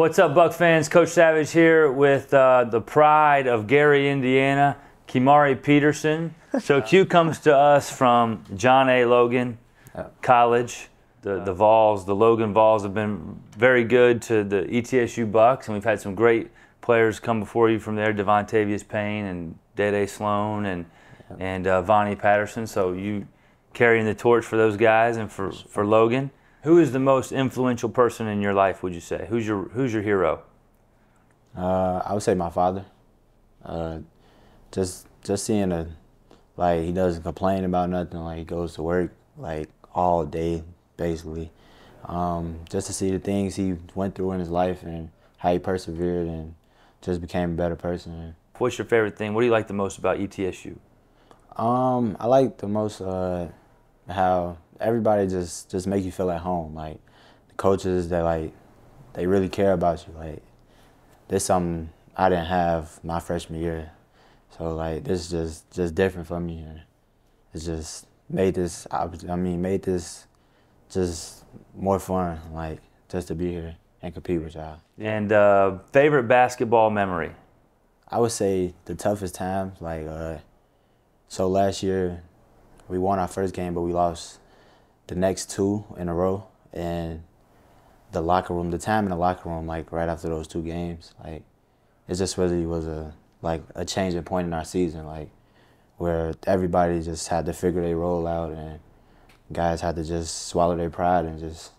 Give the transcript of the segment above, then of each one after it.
What's up, Buck fans? Coach Savage here with uh, the pride of Gary, Indiana, Quimari Peterson. So Q comes to us from John A. Logan College. The, the Vols, the Logan Vols have been very good to the ETSU Bucs, and we've had some great players come before you from there, Devontavious Payne and Dede Sloan and and uh, Vonnie Patterson. So you carrying the torch for those guys and for, for Logan. Who is the most influential person in your life? Would you say? Who's your Who's your hero? Uh, I would say my father. Uh, just just seeing a like he doesn't complain about nothing. Like he goes to work like all day basically. Um, just to see the things he went through in his life and how he persevered and just became a better person. What's your favorite thing? What do you like the most about ETSU? Um, I like the most uh, how everybody just just make you feel at home. Like the coaches that like they really care about you. Like this something I didn't have my freshman year, so like this is just just different for me. It's just made this. I mean, made this just more fun. Like just to be here and compete with y'all. And uh, favorite basketball memory? I would say the toughest times, like, uh, so last year we won our first game, but we lost the next two in a row. And the locker room, the time in the locker room, like right after those two games, like, it just really was a, like, a changing point in our season, like, where everybody just had to figure their role out and guys had to just swallow their pride and just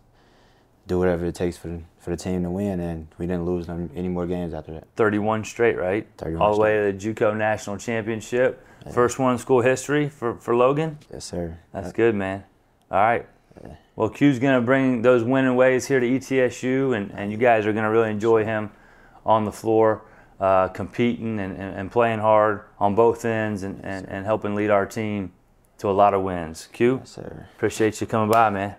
do whatever it takes for the, for the team to win. And we didn't lose them any more games after that. 31 straight, right? 31 All the way to the JUCO National Championship. First one in school history for, for Logan. Yes, sir. That's good, man. All right. Well, Q's going to bring those winning ways here to ETSU, and, and you guys are going to really enjoy him on the floor, uh, competing and, and, and playing hard on both ends and, and, and helping lead our team to a lot of wins. Q, Yes, sir. appreciate you coming by, man.